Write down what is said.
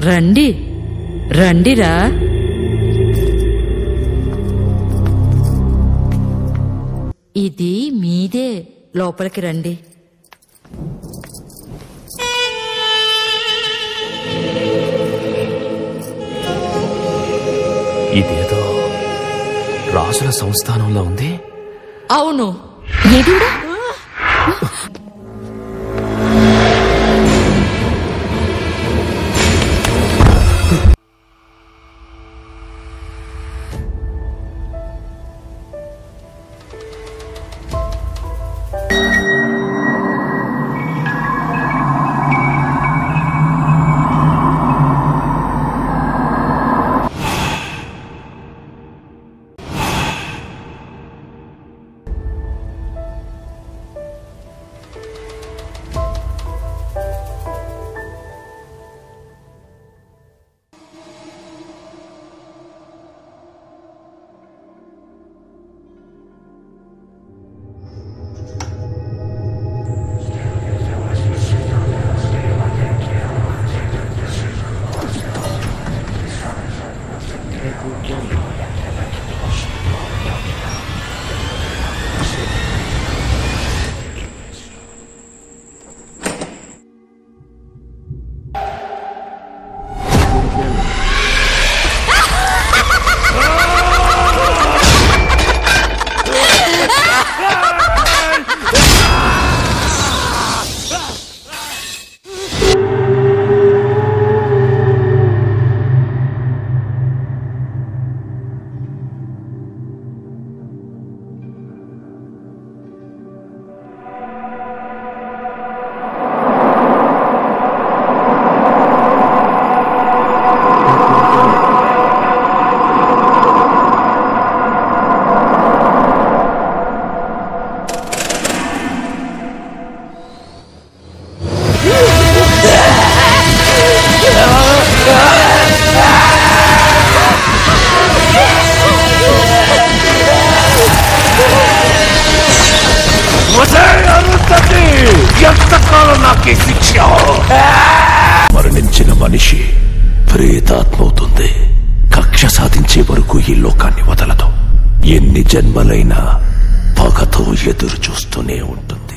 రండి. రండిరా. ఇది మీదే. లోపలికి రండి. ఇదేదో రాజుల సంస్థానంలో ఉంది? అవును. ఏదిడా ఎంతకాలం నాకు శిక్ష మరణించిన మనిషి ప్రేతాత్మవుతుంది. కక్ష సాధించే వరకు ఈ లోకాన్ని వదలదు. ఎన్ని జన్మలైనా పగతో ఎదురు చూస్తూనే ఉంటుంది.